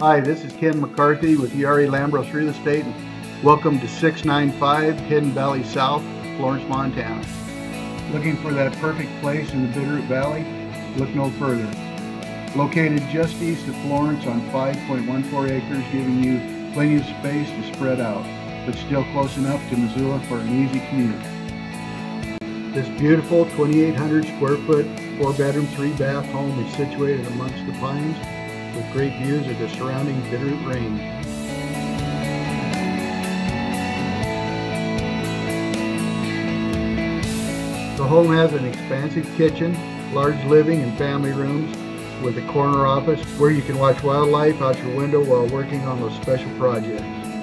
Hi, this is Ken McCarthy with ERA Lambros Real Estate. And welcome to 695 Hidden Valley South, Florence, Montana. Looking for that perfect place in the Bitterroot Valley? Look no further. Located just east of Florence on 5.14 acres, giving you plenty of space to spread out, but still close enough to Missoula for an easy commute. This beautiful 2,800 square foot, four bedroom, three bath home is situated amongst the pines with great views of the surrounding Bitterroot Range. The home has an expansive kitchen, large living and family rooms, with a corner office where you can watch wildlife out your window while working on those special projects.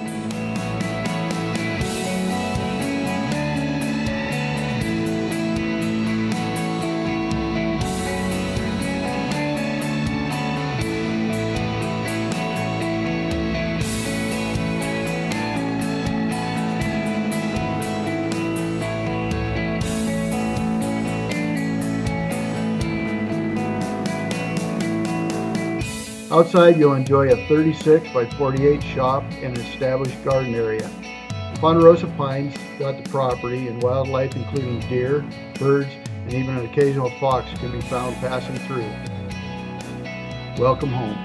Outside, you'll enjoy a 36 by 48 shop and an established garden area. Ponderosa pines dot the property and wildlife including deer, birds, and even an occasional fox can be found passing through. Welcome home.